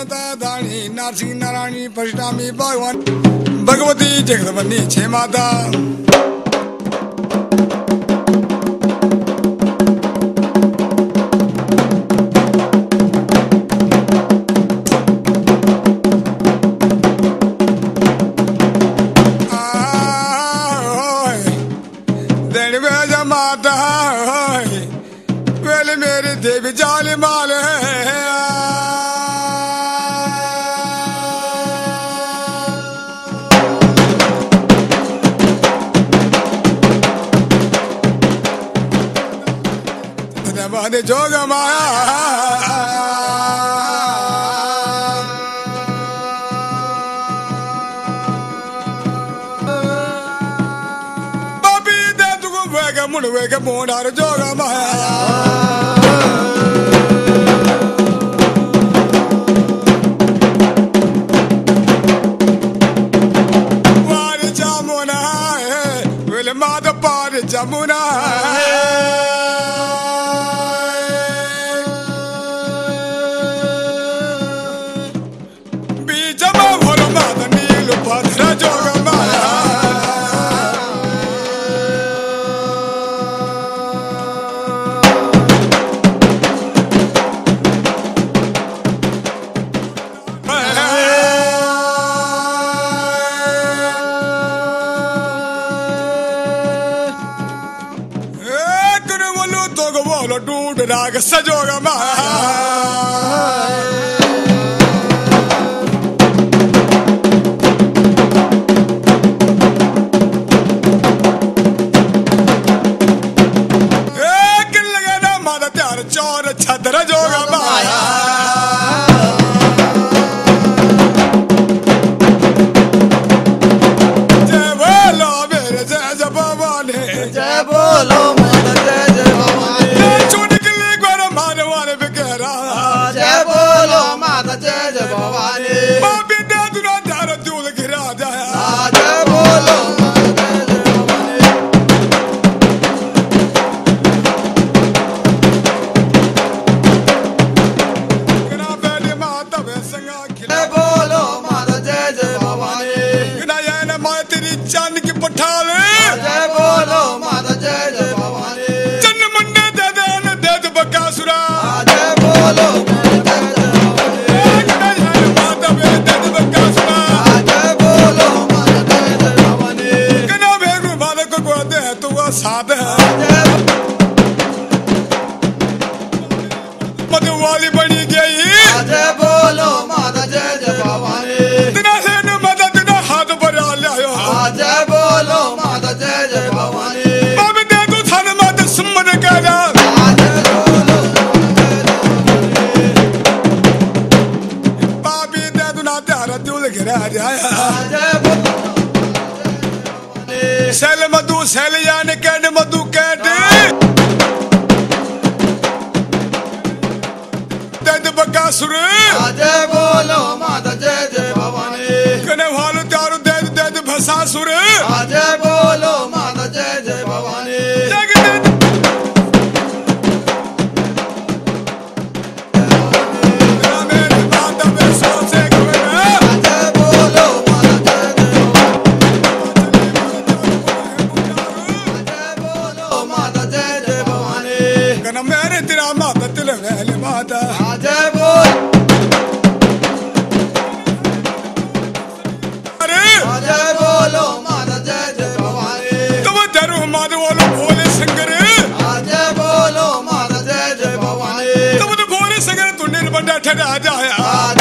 देता दानी नारसिंह नारायणी, परशुरामी, भगवान। भगवती जगदवनी छे माता। माता वेल मेरी देवी जाल माल धन्यवाद जोग माया बाबी दे तुगु वेग मुड़ वेग मोड़ार जोग माया वार जामुना तो बोलो ढूंढ राग सजोगा माया एक लगाना मारा त्यार चौर छदर जोगा माया मारे वाले बिगरा जय बोलो माता जय जय भवानी। वाली बनी गई बोलो। सैल मधु सैल यान कैंड मधु कैड दद बकासुर आज बोलो माता मेरे तेरा माता तिल वैल माता। जय बोल। अरे। जय बोलो माता जय जय भवानी। तुम ज़रूर माता बोलो भोले शंकर। जय बोलो माता जय जय भवानी। तुम तो भोले शंकर तू बंदा ठहरा जाया